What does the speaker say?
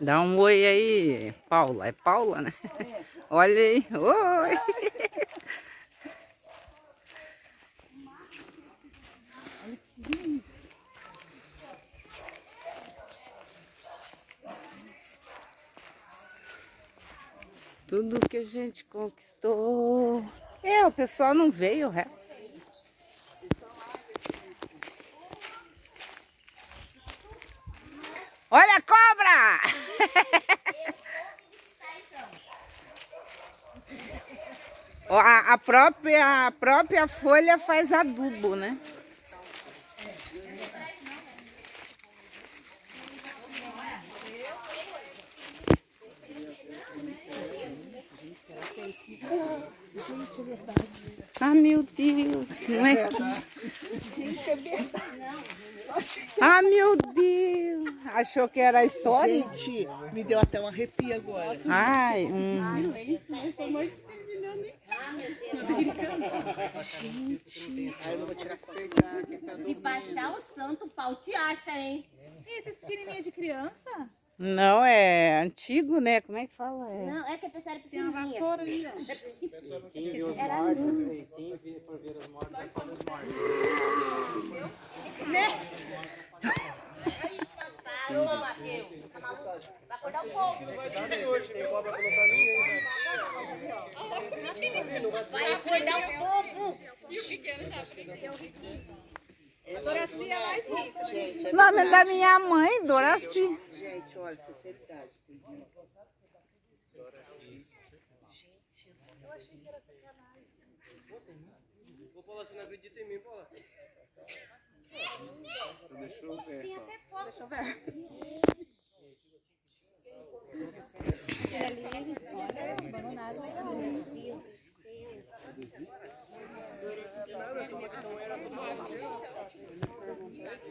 Dá um oi aí, Paula. É Paula, né? Olha aí. Oi! Tudo que a gente conquistou. É, o pessoal não veio, resto. Olha a cobra! A, a, própria, a própria folha faz adubo, né? Ah, meu Deus, não é que... Gente, é verdade. Ah, meu Deus! Achou que era a história? Gente, me deu até um arrepio agora. Ai, hum. Gente, ai, eu vou tirar foto. Se baixar o santo, o pau te acha, hein? E esses pequenininhos de criança? Não, é antigo, né? Como é que fala? É. Não, é que a pessoa era Tem uma pequenininha. vassoura ali, ó. Quem viu os mortos, quem for ver os mortos, Vai acordar o povo. Vai acordar o povo. A Doracia é mais rica. Gente, é O nome da minha mãe, Doraci. Gente, olha, sinceridade, entendeu? Ô, Paula, você não acredita em mim, Paula? Você deixou eu ver. Deixa eu ver. Olha, abandonado legal.